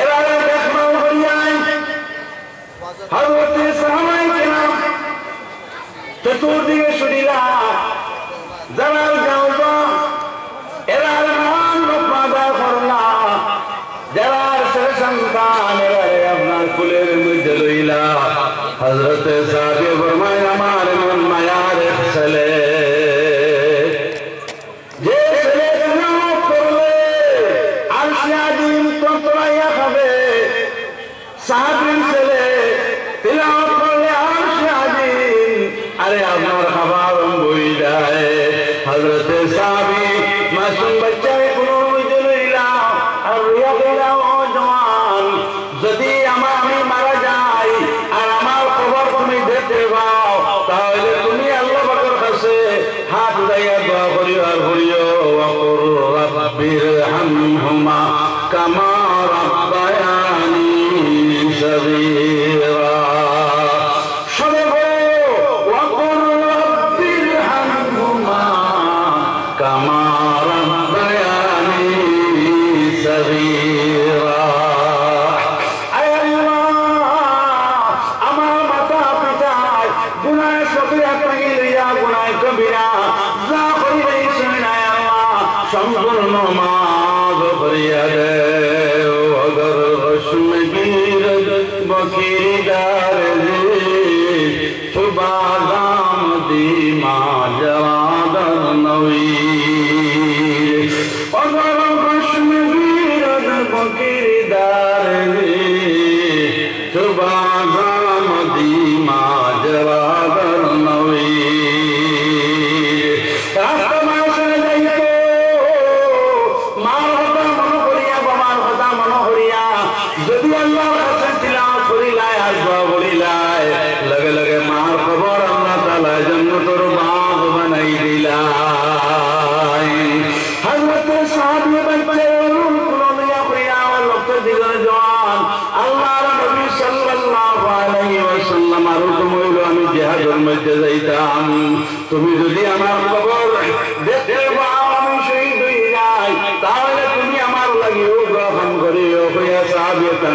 এবারে দেখমাল বলিয়ায় হযরতে সাহাবায়ে কেরাম চতুর্দিকে শুনিলাম। Yeah.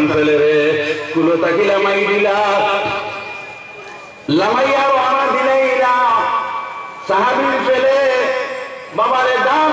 ছেলে রে কুলো তাকি লামাই দিলা? লামাইয়া রওনা দিলাইলা সাহাবি ফেলে বাবারে দাম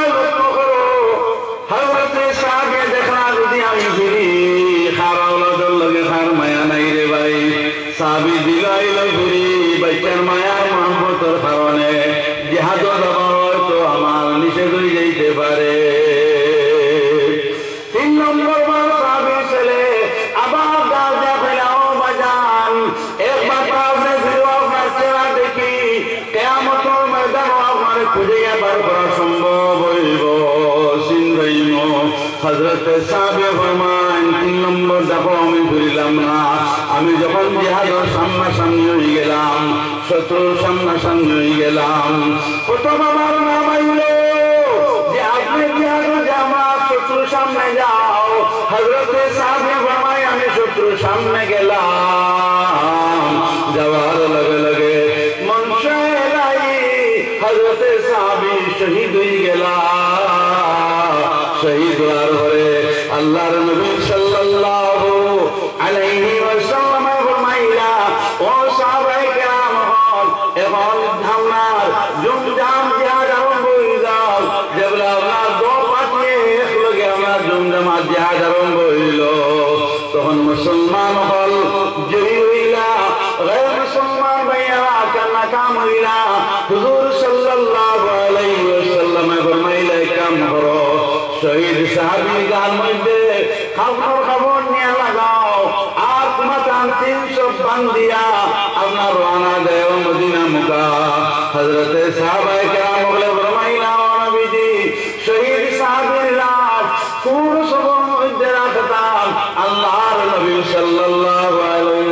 আমি ঘুরিলাম না। আমি যখন জিহাদর সামনাসামনি হয়ে গেলাম, শত্রুর সামনাসামনি হয়ে গেলাম। প্রথম আমার নাম আইল যে, আপনি জিহাদ জামা শত্রুর সামনে যাও। হজরত শহীদ সাহাবির গান মধ্যে খাবার খবর নিয়ে লাগাও। আর তোমার চান তিনশো পান দিয়া আপনার রানা দেয় মদিনা মুখা। হজরতে সাহাবাই কেরাম বলে ফরমাইলা নবী সাল্লাল্লাহু আলাইহি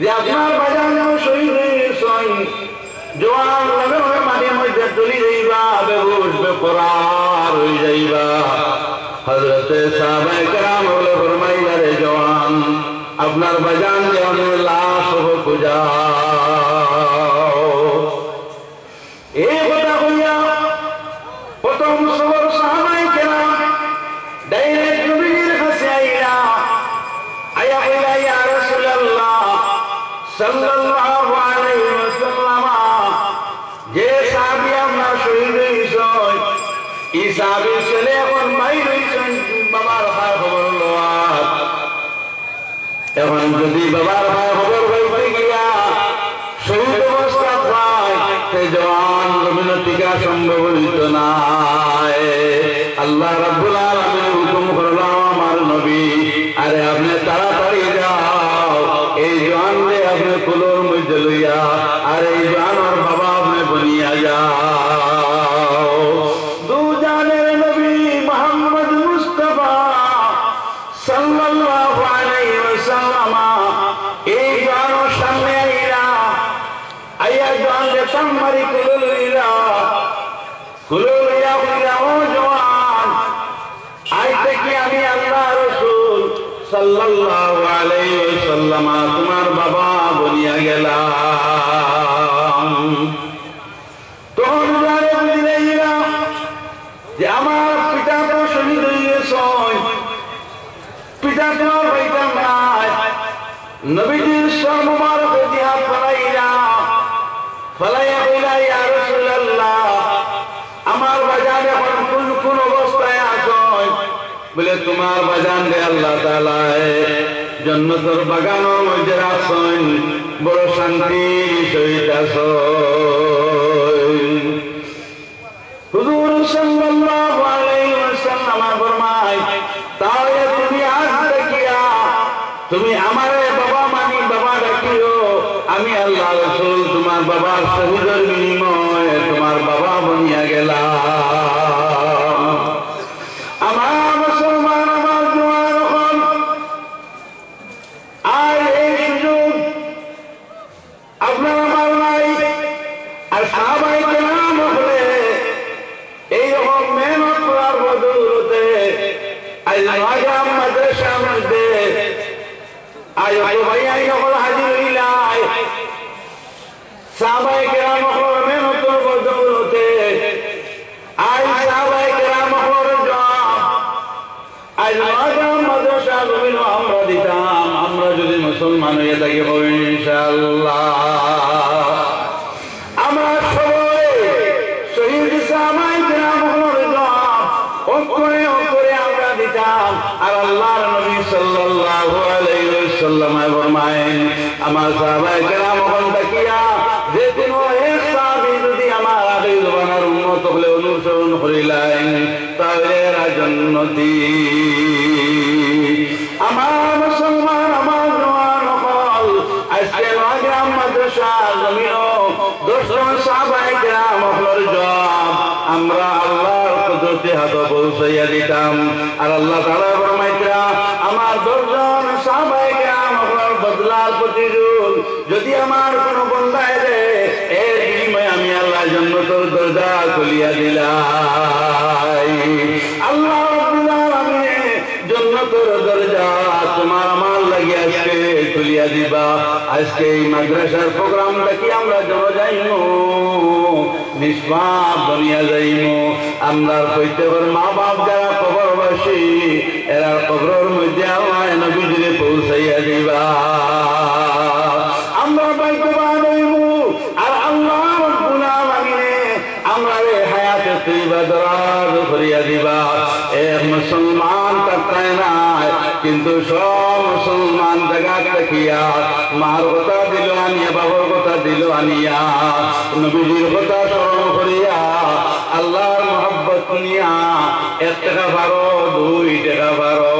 আপনার বাজার শহীদ হয়েছেন জোয়ান লাগে ওই মাঝে মধ্যে তুলি যাইবা বেহুশ বেপরার হয়ে যাইবা হজরতে সাহাবায়ে কেরাম হলে ফরমাইলা রে জওয়ান আপনার বাজান যে আমি লাশ হব পূজাও যদি ভাই খবর বলতে গিয়া শহীদ অবস্থা পায় সে জওয়ান রবীন্দ্র টিকা সম্ভব হইত না আল্লাহ রাব্বুল আলামিন হুকুম করলাম আমার নবী, আরে আপনি তাড়াতাড়ি যাও। এই জওয়ান রে আপনি কুলোর মধ্যে লইয়া, আরে এই সাল্লাল্লাহু আলাইহি ওয়াসাল্লাম তোমার বাবা বনিয়া গেলাম তখন যারে বুঝিলাইরা যে আমার পিতা তো শহীদ হইয়েছেন পিতা তোমার হইতাম নাই নবীজির সর্বমারক দিয়া ফলাইলা ফলাইয়া কইলা ইয়া রাসূলুল্লাহ আমার বাজার এখন কোন কোন অবস্থায় আছেন বলে তোমার বাজান রে আল্লাহ জন্নতর বাগানের মধ্যে রাখছেন বড় শান্তি তুমি তুমি আমারে বাবা মানি বাবা ডাকিও, আমি আল্লাহ রাসূল তোমার বাবার শহীদের আমরা দিতাম। আমরা যদি মুসলমান হয়ে থাকি ইনশাআল্লাহ। আমরা সবাই শহীদ ইসলামাই গ্রাম দিতাম। আর আল্লাহর নবী সাল্লাল্লাহু আলাইহি ওয়াসাল্লাম ফরমায়েন, আমার সাহাবায়ে কেরাম ওখান যে যদি আমার আগে জবানের উম্মত হলে অনুসরণ করিলেন, তাহলে এরা জান্নাতি। আমরা আল্লাহর কুদরতি হাত পৌঁছাইয়া দিতাম। আর আল্লাহ তাআলা ফরমাইতরা আমার দশজন সাহাবায়ে কেরাম হলর বদলার প্রতিরোধ যদি আমার কোনো বন্দায় রে এর বিনিময়ে আমি আল্লাহ জন্নতর দরজা খুলিয়া দিলাই। আল্লাহ রাব্বুল আলামিন জন্নতর দরজা তোমার আমার আজকে খুলিয়া দিবা। আজকে এই মাদ্রাসার প্রোগ্রামটা কি আমরা জমা যাইমু? নিষ্পাপ বনিয়া যাইমু। আমরা কইতে মা বাপ যারা কবরবাসী এরা কবরের মধ্যে আমায় নবীজিরে পৌঁছাইয়া দিবা। আমরা দিবা। এক মুসলমান তাকায় নাই কিন্তু সব মুসলমান জায়গা দেখিয়া মার কথা দিল আনিয়া, বাবার কথা দিল আনিয়া। নবীজির কথা স্মরণ করিয়া আল্লাহর মহব্বত দুনিয়া এক টাকা বারো, দুই টাকা বারো।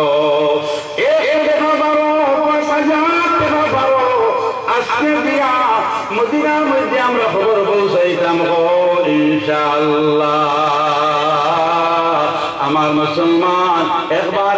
আমার মুসলমান একবার